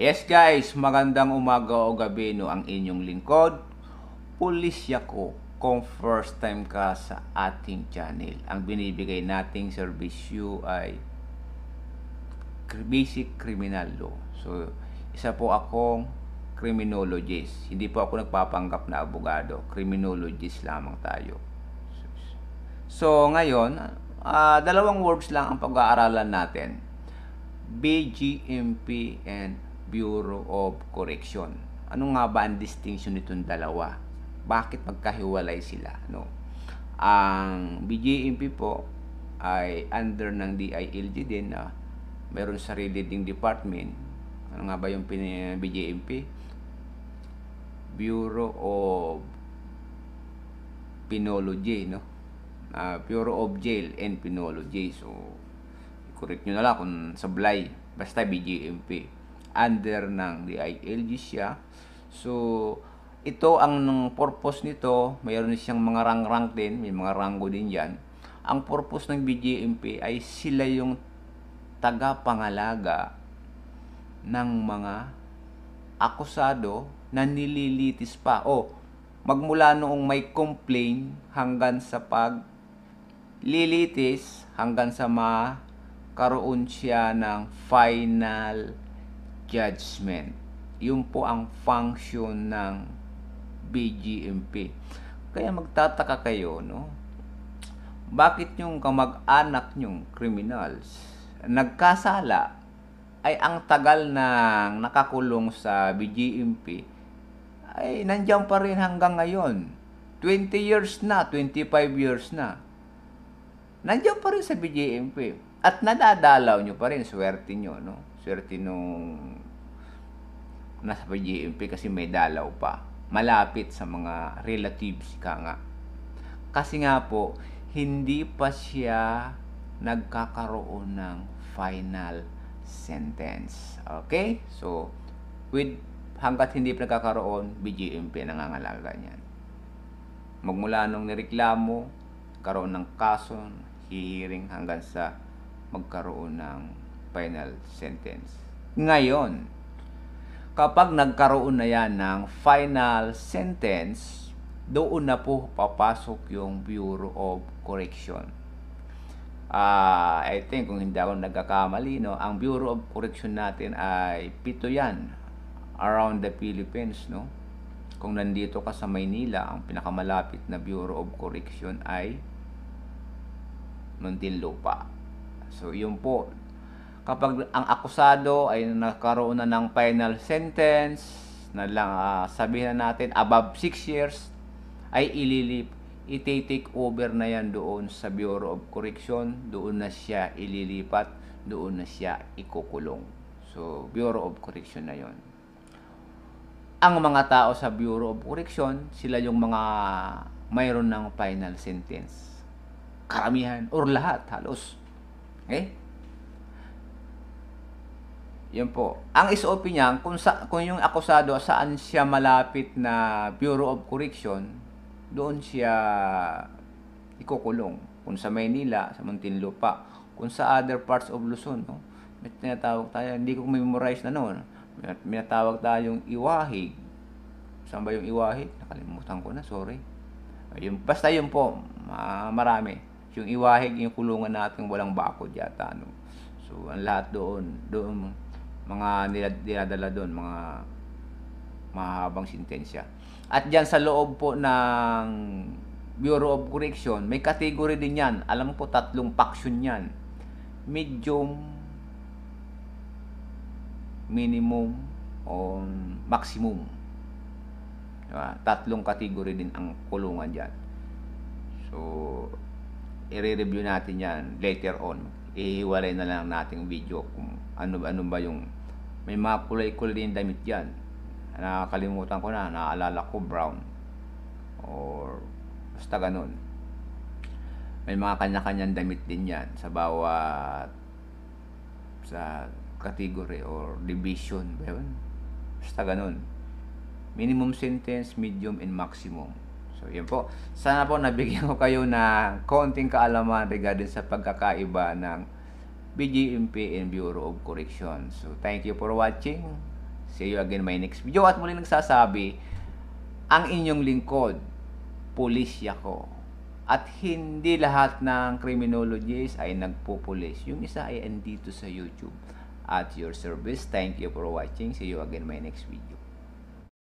Yes guys, magandang umaga o gabi no ang inyong lingkod. Pulisya ko kung first time ka sa ating channel. Ang binibigay nating serbisyo ay basic criminal law. So, isa po akong criminologist. Hindi po ako nagpapanggap na abogado. Criminologist lamang tayo. So, ngayon, uh, dalawang words lang ang pag-aaralan natin. BGMP and Bureau of Correction. Ano nga ba ang distinction nitong dalawa? Bakit magkahiwalay sila? No? Ang BGMP po ay under ng DILG din na mayroon sarili ding department. Ano nga ba yung BGMP? Bureau of Penology, no? Uh, Bureau of Jail and Penology. So, correct nyo na lang kung sablay. Basta BGMP under ng DILG siya. So, ito ang purpose nito, mayroon siyang mga rang-rank din, may mga ranggo din yan. Ang purpose ng BGMP ay sila yung tagapangalaga ng mga akusado na nililitis pa. O, magmula noong may complaint hanggang sa pag lilitis hanggang sa makaroon siya ng final judgment. Yun po ang function ng BGMP. Kaya magtataka kayo, no? Bakit yung kamag-anak nyong criminals nagkasala ay ang tagal nang nakakulong sa BGMP ay nandiyan pa rin hanggang ngayon. 20 years na, 25 years na nandiyan pa rin sa BJMP. At nadadalaw nyo pa rin, swerte nyo, no? Swerte nung nasa BJMP kasi may dalaw pa. Malapit sa mga relatives ka nga. Kasi nga po, hindi pa siya nagkakaroon ng final sentence. Okay? So, with hanggat hindi pa nagkakaroon, BGMP nangangalaga niyan. Magmula nung nireklamo, karoon ng kaso, hihiring hanggang sa magkaroon ng final sentence. Ngayon, kapag nagkaroon na yan ng final sentence, doon na po papasok yung Bureau of Correction. Uh, I think kung hindi ako nagkakamali, no, ang Bureau of Correction natin ay pito yan around the Philippines. No? Kung nandito ka sa Maynila, ang pinakamalapit na Bureau of Correction ay Muntinlupa. So, yun po. Kapag ang akusado ay nakaroon na ng final sentence, na lang uh, sabihin na natin above 6 years, ay ililip, iti-take over na yan doon sa Bureau of Correction, doon na siya ililipat, doon na siya ikukulong. So, Bureau of Correction na yon. Ang mga tao sa Bureau of Correction, sila yung mga mayroon ng final sentence karamihan or lahat halos. Okay? Yan po. Ang SOP niya, kung, sa, kung yung akusado saan siya malapit na Bureau of Correction, doon siya ikukulong. Kung sa Maynila, sa Muntinlupa, kung sa other parts of Luzon, no? may tinatawag tayo, hindi ko memorize na noon. May, may natawag tayong iwahig. Saan ba yung iwahig? Nakalimutan ko na, sorry. Yung, basta yun po, marami. Yung iwahig, yung kulungan natin walang bakod yata. No? So, ang lahat doon, doon, mga dinadala doon, mga mahabang sintensya. At diyan sa loob po ng Bureau of Correction, may category din yan. Alam ko tatlong faction yan. Medium, minimum, o maximum. Diba? Tatlong category din ang kulungan dyan. So, i-review natin yan later on. Ihiwalay na lang nating video kung ano ano ba yung may mga kulay-kulay din damit yan. Nakakalimutan ko na, naalala ko brown or basta ganun. May mga kanya-kanyang damit din yan sa bawat sa category or division. Basta ganun. Minimum sentence, medium, and maximum. So, yun po. Sana po nabigyan ko kayo ng konting kaalaman regarding sa pagkakaiba ng BGMP and Bureau of Correction. So, thank you for watching. See you again my next video. At muli nagsasabi, ang inyong lingkod, pulisya ko. At hindi lahat ng criminologists ay nagpupulis. Yung isa ay andito sa YouTube. At your service. Thank you for watching. See you again my next video.